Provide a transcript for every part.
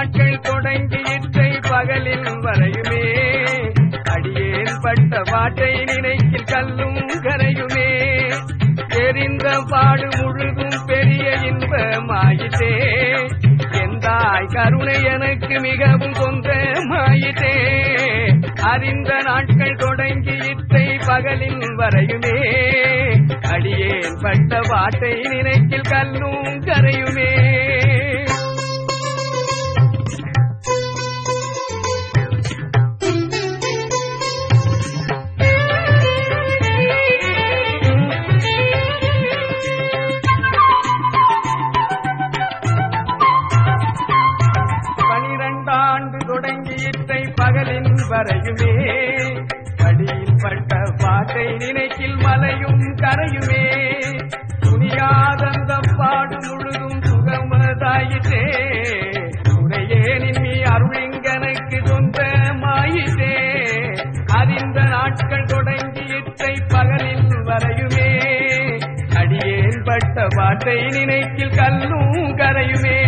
நாட்கள் தொடங்கி இற்றை பகலில் வரையுமே. அடியேன் பட்ட பாட்டை நினைக்கில் கல்லும் கரையுமே. தெரிந்த பாடு முழுதும் பெரிய இன்பமாயிட்டே எந்தாய் கருணை எனக்கு மிகவும் சொந்தமாயிட்டே அறிந்த நாட்கள் தொடங்கி இத்தை பகலில் வரையுமே. அடியேன் பட்ட பாட்டை நினைக்கில் கல்லும் முடங்கி தொடங்கி இத்தை பகலின் வரையுமே. அடியில் பட்ட பாட்டை நினைக்கில் மலையும் கரையுமே. துணியாதந்த பாடு முழுதும் சுகமதாயிட்டே துணையே நின்னி அருளிங்கனுக்கு சொந்தமாயிட்டே அறிந்த நாட்கள் தொடங்கி இத்தை பகலில் வரையுமே. அடியேன் பட்ட பாட்டை நினைக்கில் கல்லும் கரையுமே.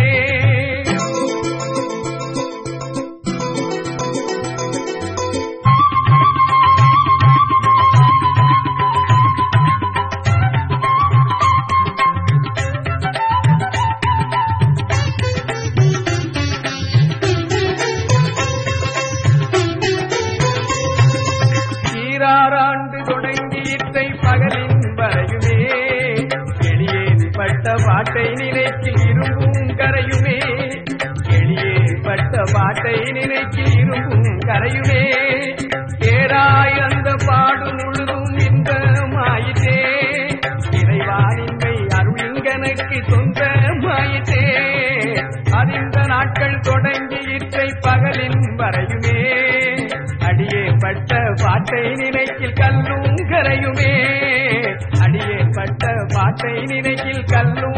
ஈராறாண்டு தொடங்கி இத்தை பகலின் வரையுமே. எளியேன் பட்ட பாட்டை நினைக்கில் இரும்பும் கரையுமே. எளியேன் பட்ட பாட்டை நினைக்கில் இரும்பும் கரையுமே. ஏராய் அந்த பாடு முழுதும் இந்த மாயிட்டே இறைவானின்மை அருளிங்கனுக்கு சொந்த மாயிட்டே அறிந்த நாட்கள் தொடங்கி இற்றை பகலின் வரையுமே. அடியேற்பட்ட பட்ட பாட்டை நினைக்கில் கல்லும் கரையுமே. அடியேற்பட்ட பட்ட பாட்டை நினைக்கில் கல்லும்